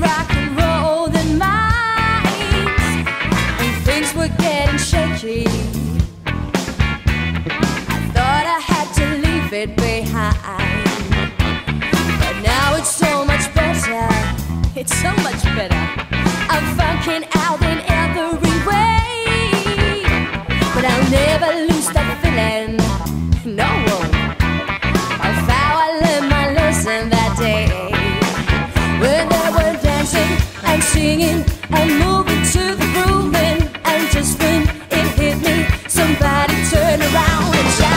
rock and roll things were getting shaky. I thought I had to leave it behind. But now it's so much better. It's so much better. I'm funking out in every turned around and shouted,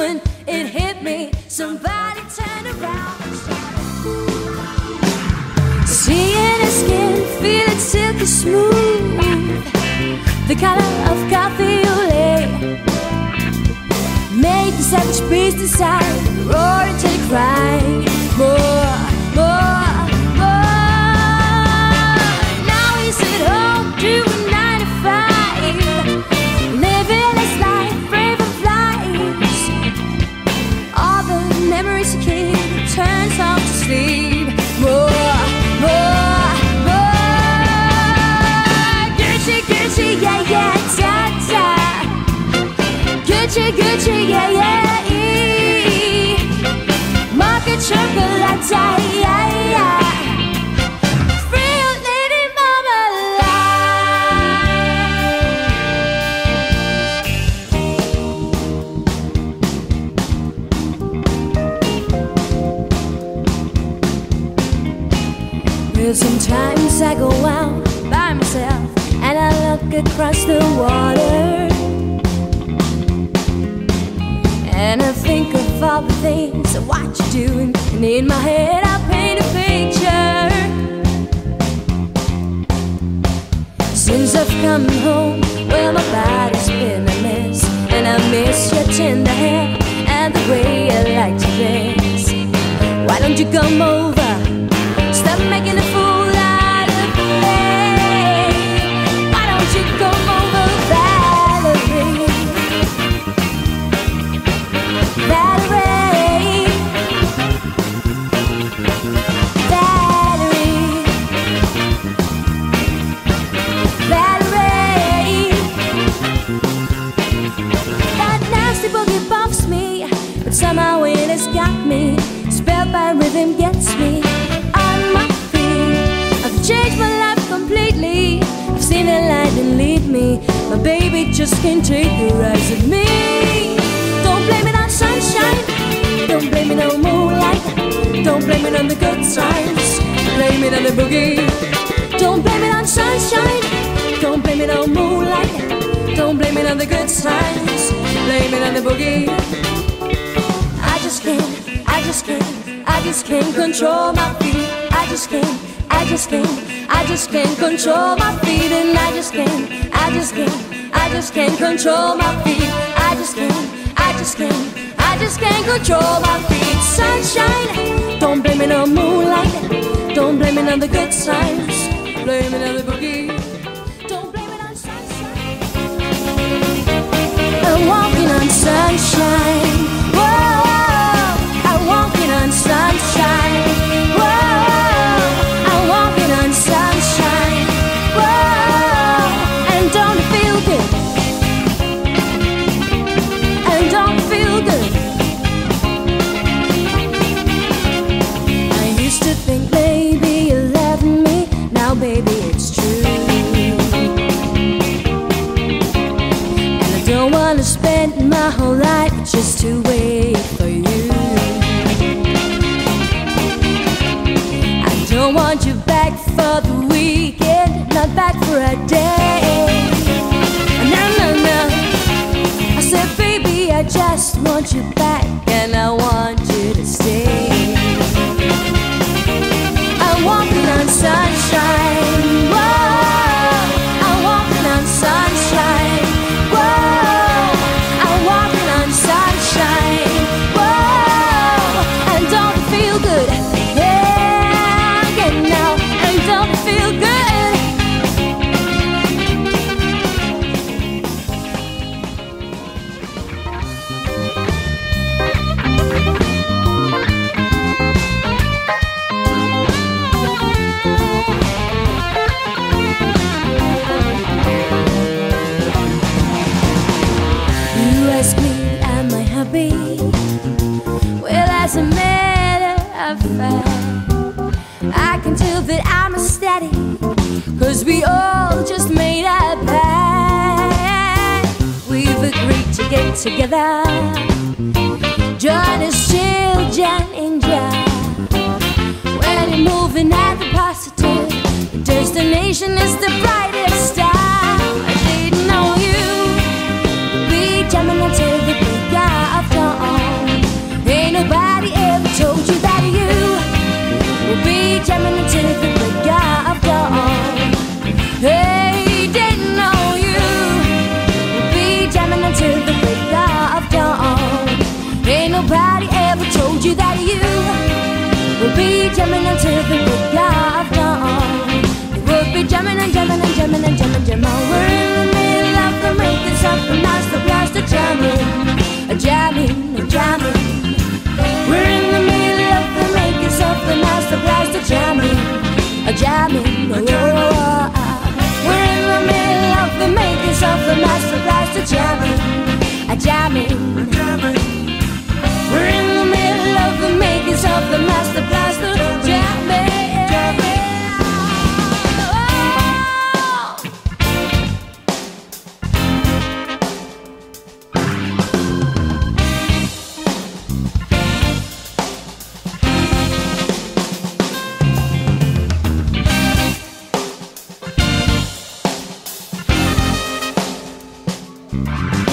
when it hit me, somebody turned around. Seeing his skin, feeling silky smooth, the color of coffee olay. Made the savage beast inside roar until he cried. More, Gucci, Gucci, yeah, yeah. Chocolate, yeah, yeah. Sometimes I go out by myself and I look across the water. And I think of all the things I watch you doing, and in my head I paint a picture. Since I've come home, well my body's been a mess, and I miss your tender hair and the way you like to dance Why don't you come over? Rhythm gets me on my feet. I've changed my life completely. I've seen the light and lead me. My baby just can't take the rise of me. Don't blame it on sunshine. Don't blame it on moonlight. Don't blame it on the good times. Blame it on the boogie. Don't blame it on sunshine. Don't blame it on moonlight. Don't blame it on the good times. Blame it on the boogie. Just can't, I just can't control my feet. I just can't, I just can't, I just can't control my feet. And I just can't, I just can't, I just can't control my feet. I just can't, I just can't, I just can't control my feet. Sunshine, don't blame it on moonlight. Don't blame it on the good times. Blame it on the boogie. Don't blame it on sunshine. I'm walking on sunshine. Don't wanna spend my whole life just to wait for you. I don't want you back for the weekend, not back for a day. No, no, no. I said, baby, I just want you back, and I want you to stay. Together. John is chill, Jan and John. When you're moving at the positive, destination is the brightest nobody ever told you that you will be jamming until the break of dawn. We'll be jamming and jamming and jamming and jamming, jamming. We're in the middle of the making something nice, the blast of jamming, a jamming, a jamming. We're in the middle of the making something nice, the blast of jamming, a jamming. Oh, oh, oh. We're in the middle of the making something nice, the blast of jamming, a jamming the makings of the master blaster Jack Mm-hmm.